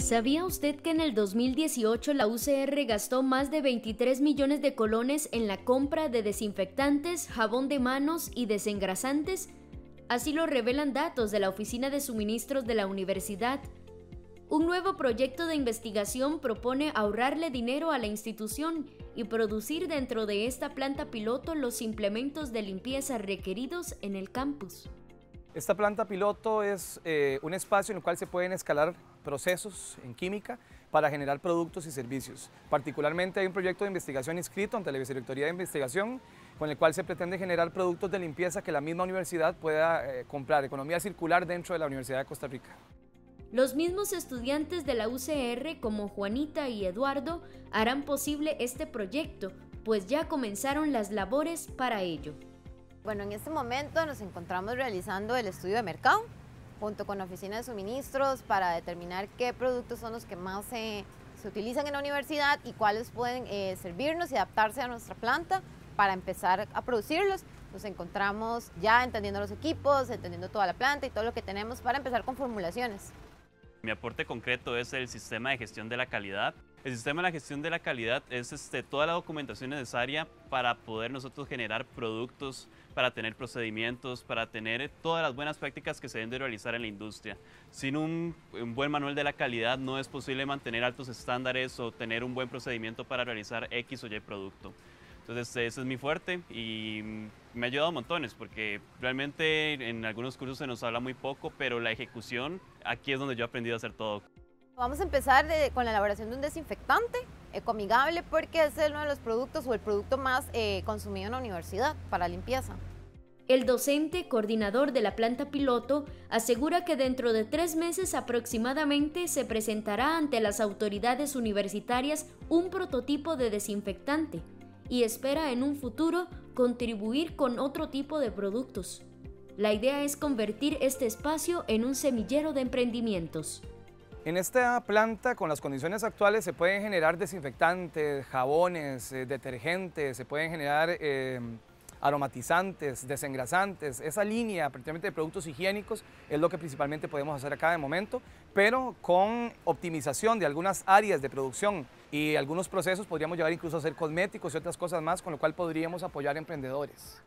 ¿Sabía usted que en el 2018 la UCR gastó más de 23 millones de colones en la compra de desinfectantes, jabón de manos y desengrasantes? Así lo revelan datos de la Oficina de Suministros de la Universidad. Un nuevo proyecto de investigación propone ahorrarle dinero a la institución y producir dentro de esta planta piloto los implementos de limpieza requeridos en el campus. Esta planta piloto es eh, un espacio en el cual se pueden escalar procesos en química para generar productos y servicios. Particularmente hay un proyecto de investigación inscrito ante la Vicerrectoría de Investigación con el cual se pretende generar productos de limpieza que la misma universidad pueda eh, comprar, economía circular dentro de la Universidad de Costa Rica. Los mismos estudiantes de la UCR como Juanita y Eduardo harán posible este proyecto, pues ya comenzaron las labores para ello. Bueno, en este momento nos encontramos realizando el estudio de mercado junto con la oficina de suministros para determinar qué productos son los que más se, utilizan en la universidad y cuáles pueden eh, servirnos y adaptarse a nuestra planta para empezar a producirlos. Nos encontramos ya entendiendo los equipos, entendiendo toda la planta y todo lo que tenemos para empezar con formulaciones. Mi aporte concreto es el sistema de gestión de la calidad. El sistema de la gestión de la calidad es este, toda la documentación necesaria para poder nosotros generar productos, para tener procedimientos, para tener todas las buenas prácticas que se deben de realizar en la industria. Sin un, buen manual de la calidad no es posible mantener altos estándares o tener un buen procedimiento para realizar X o Y producto. Entonces ese es mi fuerte y me ha ayudado montones porque realmente en algunos cursos se nos habla muy poco, pero la ejecución aquí es donde yo he aprendido a hacer todo. Vamos a empezar con la elaboración de un desinfectante ecomigable porque es uno de los productos o el producto más eh, consumido en la universidad para limpieza. El docente coordinador de la planta piloto asegura que dentro de tres meses aproximadamente se presentará ante las autoridades universitarias un prototipo de desinfectante y espera en un futuro contribuir con otro tipo de productos. La idea es convertir este espacio en un semillero de emprendimientos. En esta planta, con las condiciones actuales, se pueden generar desinfectantes, jabones, eh, detergentes, se pueden generar eh, aromatizantes, desengrasantes, esa línea prácticamente de productos higiénicos es lo que principalmente podemos hacer acá de momento, pero con optimización de algunas áreas de producción y algunos procesos podríamos llevar incluso a hacer cosméticos y otras cosas más, con lo cual podríamos apoyar emprendedores.